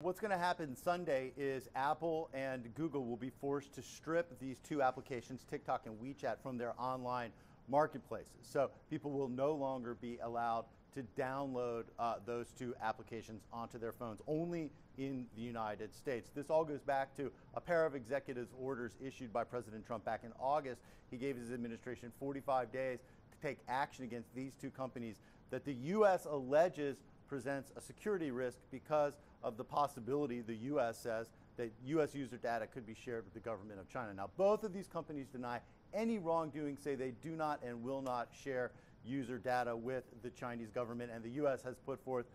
What's going to happen Sunday is Apple and Google will be forced to strip these two applications, TikTok and WeChat, from their online marketplaces. So people will no longer be allowed to download uh, those two applications onto their phones, only in the United States. This all goes back to a pair of executive orders issued by President Trump back in August. He gave his administration 45 days to take action against these two companies that the U.S. alleges presents a security risk because of the possibility, the U.S. says, that U.S. user data could be shared with the government of China. Now, both of these companies deny any wrongdoing, say they do not and will not share user data with the Chinese government, and the U.S. has put forth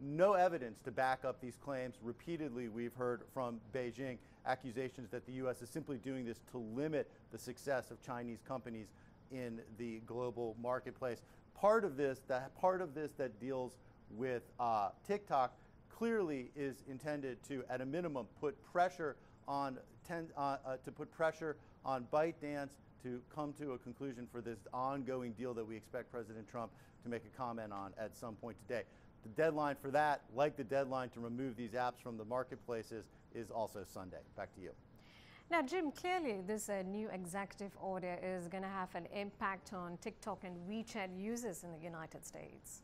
no evidence to back up these claims. Repeatedly, we've heard from Beijing accusations that the U.S. is simply doing this to limit the success of Chinese companies in the global marketplace. Part of this, that part of this that deals with uh, TikTok clearly is intended to, at a minimum, put pressure on ten, uh, uh, to put pressure on ByteDance to come to a conclusion for this ongoing deal that we expect President Trump to make a comment on at some point today. The deadline for that, like the deadline to remove these apps from the marketplaces, is also Sunday. Back to you. Now, Jim, clearly this uh, new executive order is going to have an impact on TikTok and WeChat users in the United States.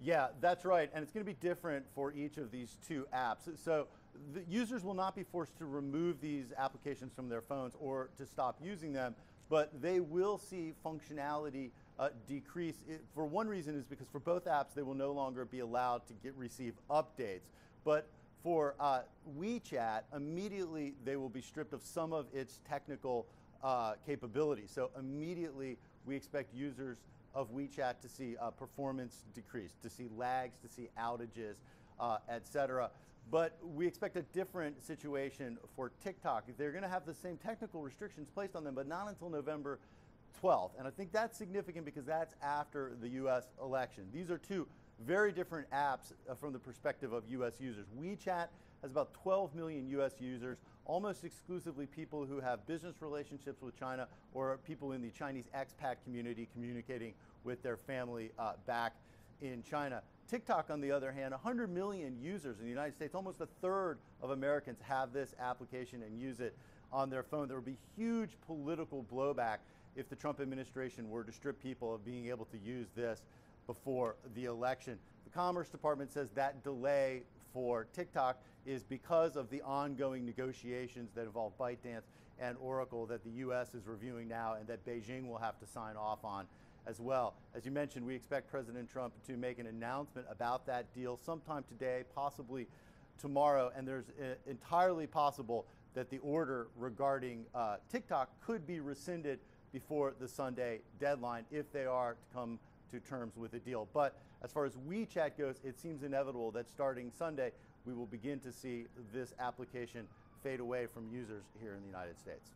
Yeah, that's right. And it's going to be different for each of these two apps. So the users will not be forced to remove these applications from their phones or to stop using them, but they will see functionality uh, decrease. It, for one reason is because for both apps, they will no longer be allowed to get receive updates. But for uh, WeChat, immediately they will be stripped of some of its technical uh, capabilities. So immediately we expect users of WeChat to see uh, performance decrease, to see lags, to see outages, uh, et cetera. But we expect a different situation for TikTok. They're going to have the same technical restrictions placed on them, but not until November 12th. And I think that's significant because that's after the US election. These are two very different apps uh, from the perspective of US users. WeChat has about 12 million US users, almost exclusively people who have business relationships with China or people in the Chinese expat community communicating with their family uh, back in China. TikTok, on the other hand, 100 million users in the United States, almost a third of Americans have this application and use it on their phone. There would be huge political blowback if the Trump administration were to strip people of being able to use this before the election. The Commerce Department says that delay for TikTok is because of the ongoing negotiations that involve ByteDance and Oracle that the U.S. is reviewing now and that Beijing will have to sign off on as well. As you mentioned, we expect President Trump to make an announcement about that deal sometime today, possibly tomorrow, and there's entirely possible that the order regarding uh, TikTok could be rescinded before the Sunday deadline if they are to come to terms with a deal. But as far as WeChat goes, it seems inevitable that starting Sunday, we will begin to see this application fade away from users here in the United States.